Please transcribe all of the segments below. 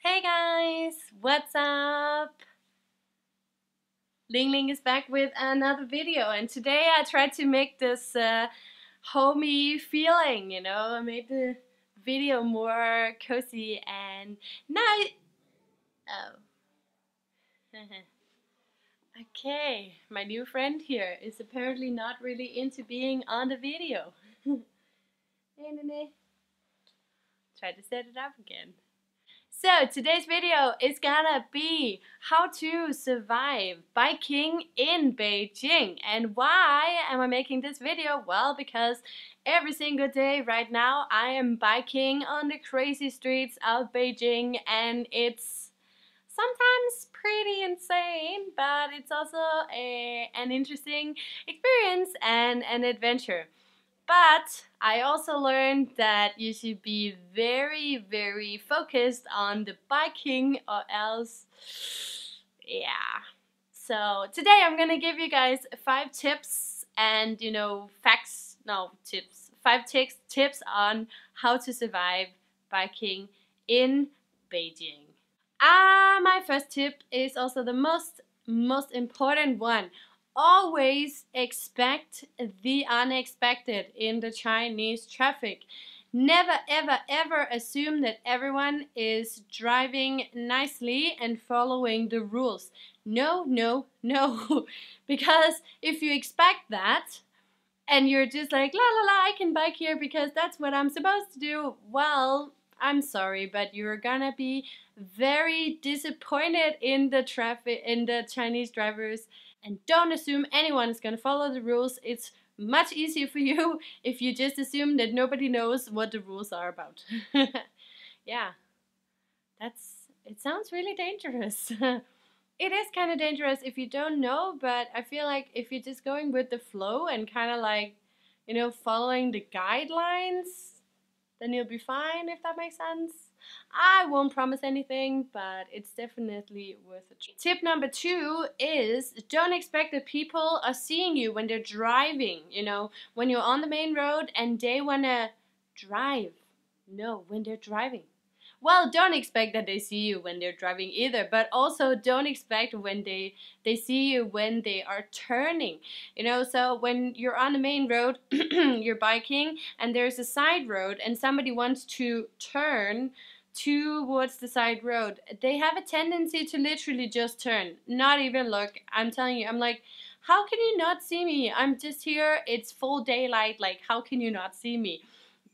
Hey guys, what's up? Ling Ling is back with another video and today I tried to make this uh, homey feeling, you know, I made the video more cozy and now... Oh. okay, my new friend here is apparently not really into being on the video. Try to set it up again. So today's video is gonna be how to survive biking in Beijing. And why am I making this video? Well, because every single day right now I am biking on the crazy streets of Beijing and it's sometimes pretty insane, but it's also a, an interesting experience and an adventure. But I also learned that you should be very, very focused on the biking or else, yeah. So today I'm gonna give you guys five tips and you know facts, no tips, five tips tips on how to survive biking in Beijing. Ah, my first tip is also the most most important one always expect the unexpected in the Chinese traffic. Never ever ever assume that everyone is driving nicely and following the rules. No, no, no. because if you expect that and you're just like, la la la, I can bike here because that's what I'm supposed to do, well, I'm sorry, but you're gonna be very disappointed in the traffic, in the Chinese drivers and don't assume anyone is going to follow the rules. It's much easier for you if you just assume that nobody knows what the rules are about. yeah, that's it sounds really dangerous. it is kind of dangerous if you don't know, but I feel like if you're just going with the flow and kind of like, you know, following the guidelines, then you'll be fine if that makes sense. I won't promise anything, but it's definitely worth a try. Tip number two is don't expect that people are seeing you when they're driving. You know, when you're on the main road and they want to drive. No, when they're driving. Well, don't expect that they see you when they're driving either, but also don't expect when they they see you when they are turning. You know, so when you're on the main road, you're biking and there's a side road and somebody wants to turn towards the side road, they have a tendency to literally just turn, not even look. I'm telling you, I'm like, how can you not see me? I'm just here, it's full daylight, like, how can you not see me?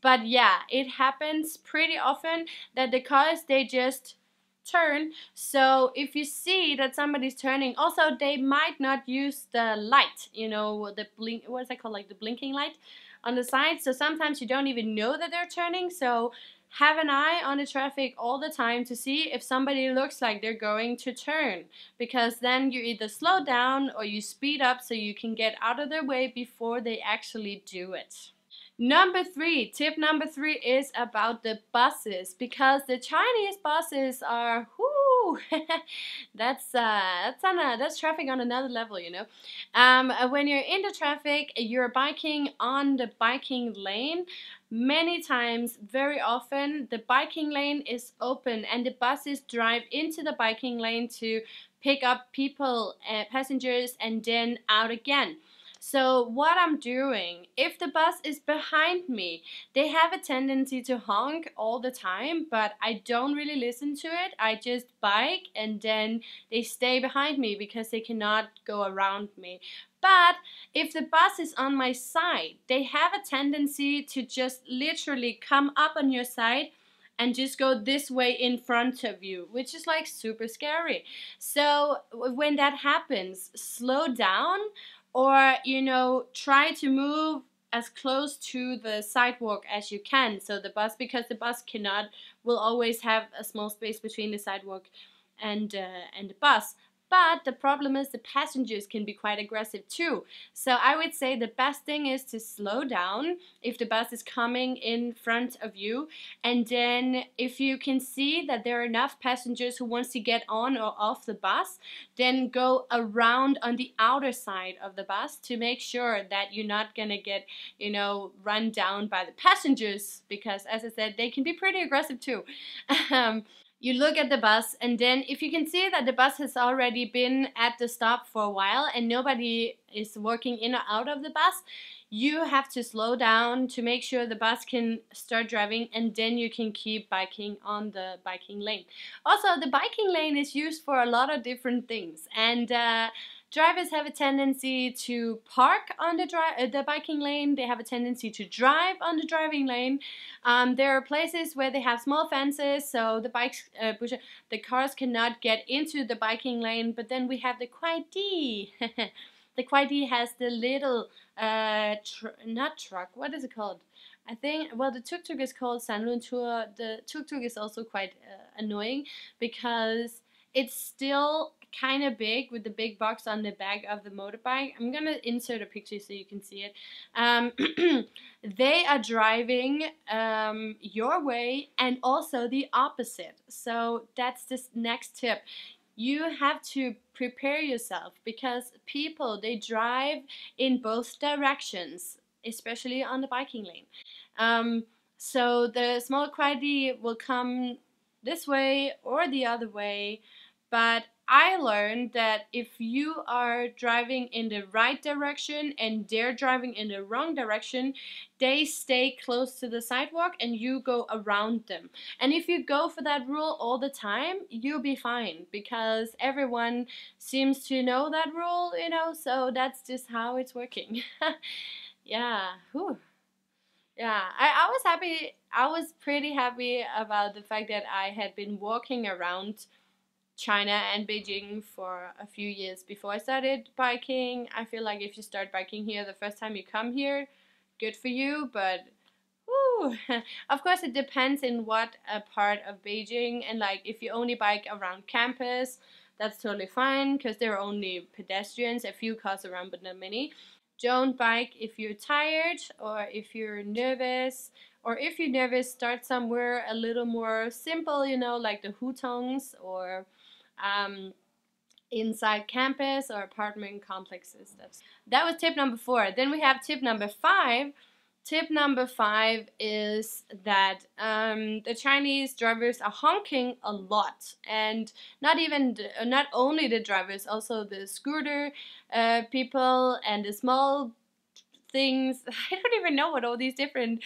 But yeah, it happens pretty often that the cars, they just turn. So if you see that somebody's turning, also they might not use the light, you know, the blink, what is that called, like the blinking light on the side. So sometimes you don't even know that they're turning. So have an eye on the traffic all the time to see if somebody looks like they're going to turn because then you either slow down or you speed up so you can get out of their way before they actually do it. Number three, tip number three is about the buses because the Chinese buses are, whoo, that's uh, that's on a, that's traffic on another level, you know. Um, when you're in the traffic, you're biking on the biking lane. Many times, very often, the biking lane is open and the buses drive into the biking lane to pick up people, uh, passengers, and then out again. So what I'm doing, if the bus is behind me, they have a tendency to honk all the time, but I don't really listen to it. I just bike and then they stay behind me because they cannot go around me. But if the bus is on my side, they have a tendency to just literally come up on your side and just go this way in front of you, which is like super scary. So when that happens, slow down or you know try to move as close to the sidewalk as you can. So the bus because the bus cannot will always have a small space between the sidewalk and uh, and the bus but the problem is the passengers can be quite aggressive too. So I would say the best thing is to slow down if the bus is coming in front of you. And then if you can see that there are enough passengers who wants to get on or off the bus, then go around on the outer side of the bus to make sure that you're not gonna get, you know, run down by the passengers because as I said, they can be pretty aggressive too. Um, you look at the bus and then if you can see that the bus has already been at the stop for a while and nobody is working in or out of the bus you have to slow down to make sure the bus can start driving and then you can keep biking on the biking lane. Also the biking lane is used for a lot of different things and uh, Drivers have a tendency to park on the, uh, the biking lane. They have a tendency to drive on the driving lane. Um, there are places where they have small fences, so the bikes, uh, the cars cannot get into the biking lane. But then we have the Kuai the Kuai has the little, uh, tr not truck. What is it called? I think, well, the tuk-tuk is called Sanlun Tour. The tuk-tuk is also quite uh, annoying because it's still kind of big with the big box on the back of the motorbike. I'm gonna insert a picture so you can see it. Um, they are driving um, your way and also the opposite. So that's this next tip. You have to prepare yourself because people they drive in both directions, especially on the biking lane. Um, so the small Kuai will come this way or the other way, but I learned that if you are driving in the right direction and they're driving in the wrong direction, they stay close to the sidewalk and you go around them. And if you go for that rule all the time, you'll be fine because everyone seems to know that rule, you know, so that's just how it's working. yeah, whew. Yeah, I, I was happy, I was pretty happy about the fact that I had been walking around China and Beijing for a few years before I started biking. I feel like if you start biking here the first time you come here, good for you, but whew, of course it depends in what a part of Beijing and like if you only bike around campus, that's totally fine because there are only pedestrians, a few cars around but not many. Don't bike if you're tired or if you're nervous or if you're nervous, start somewhere a little more simple, you know, like the hutongs or um, inside campus or apartment complexes. That was tip number four. Then we have tip number five. Tip number five is that um, the Chinese drivers are honking a lot, and not even not only the drivers, also the scooter uh, people and the small things. I don't even know what all these different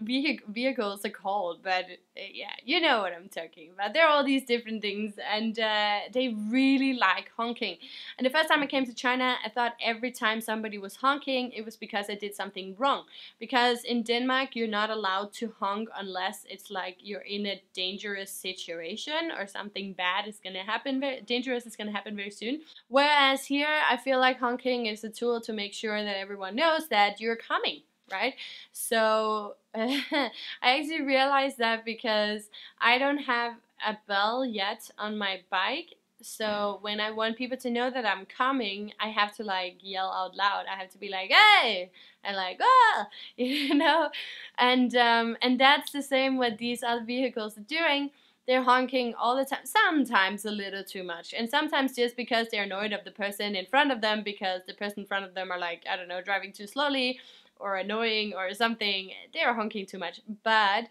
vehicles are called, but uh, yeah, you know what I'm talking about. There are all these different things, and uh, they really like honking. And the first time I came to China, I thought every time somebody was honking, it was because I did something wrong. Because in Denmark, you're not allowed to honk unless it's like you're in a dangerous situation or something bad is gonna happen. Very dangerous is gonna happen very soon. Whereas here, I feel like honking is a tool to make sure that everyone knows that you're coming right? So I actually realized that because I don't have a bell yet on my bike. So when I want people to know that I'm coming, I have to like yell out loud. I have to be like, "Hey!" and like, "Ah!" you know, and um, and that's the same what these other vehicles are doing they're honking all the time sometimes a little too much and sometimes just because they're annoyed of the person in front of them because the person in front of them are like i don't know driving too slowly or annoying or something, they're honking too much. But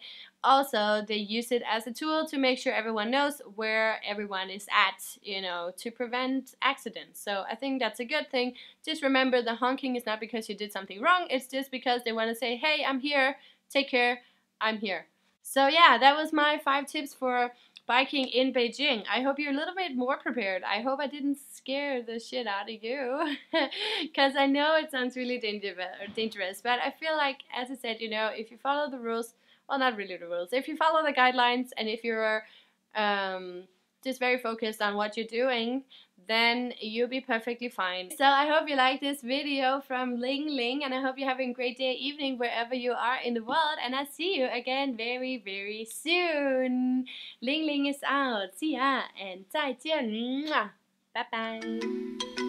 also, they use it as a tool to make sure everyone knows where everyone is at, you know, to prevent accidents. So I think that's a good thing. Just remember the honking is not because you did something wrong, it's just because they want to say, hey, I'm here, take care, I'm here. So yeah, that was my five tips for biking in Beijing. I hope you're a little bit more prepared. I hope I didn't scare the shit out of you because I know it sounds really dangerous, but I feel like, as I said, you know, if you follow the rules, well, not really the rules, if you follow the guidelines and if you're um, just very focused on what you're doing, then you'll be perfectly fine. So I hope you like this video from Ling Ling and I hope you're having a great day, evening, wherever you are in the world and I'll see you again very, very soon. Ling Ling is out. See ya and 再见. Bye bye.